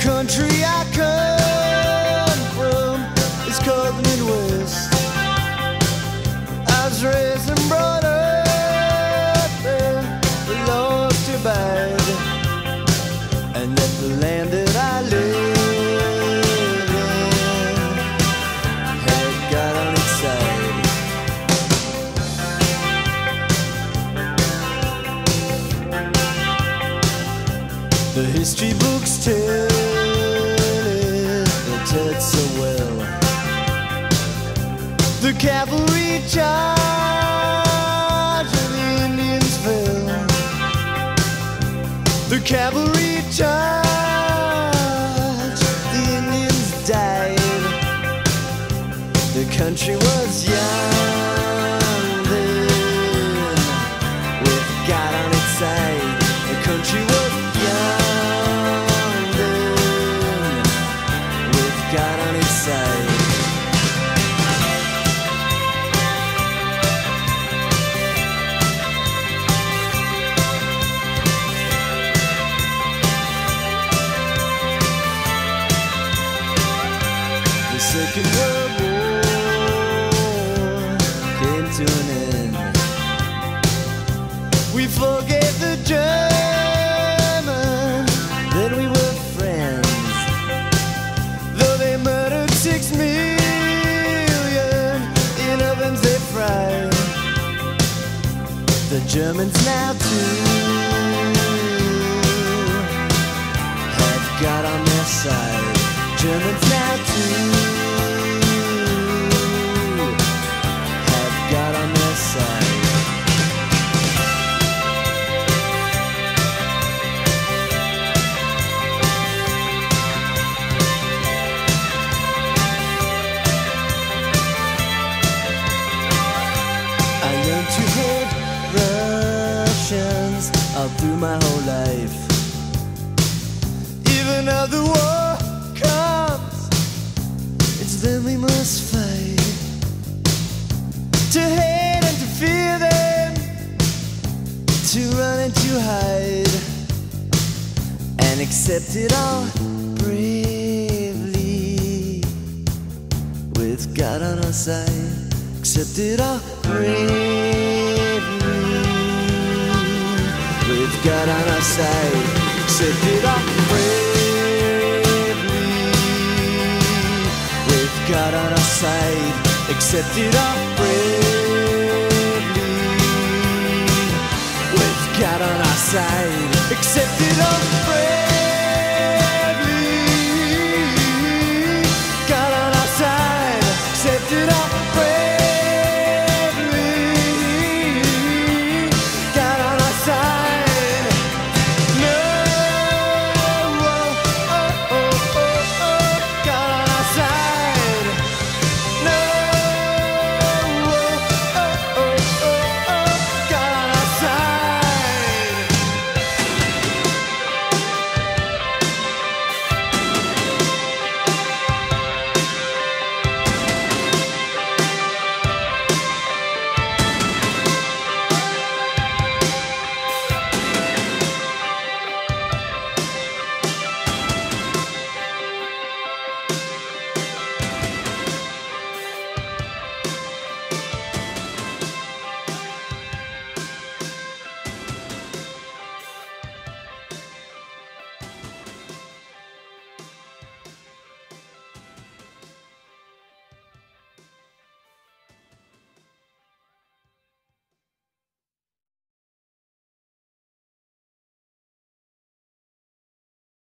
country I come from is called the Midwest. Raised and brought up there, too bad, and the land that I live in had. The history books tell cavalry charged and the Indians fell. The cavalry charge, the Indians died. The country was young Second World War came to an end. We forgave the German, then we were friends. Though they murdered six million in ovens they fried. The Germans now too have God on their side. Germans now too to hate Russians all through my whole life. Even though the war comes, it's them we must fight. To hate and to fear them, to run and to hide, and accept it all bravely with God on our side. Accept it all bravely with God on our side. Accept it all bravely with God on our side. Accept it all bravely with God on our side. Accept it all bravely.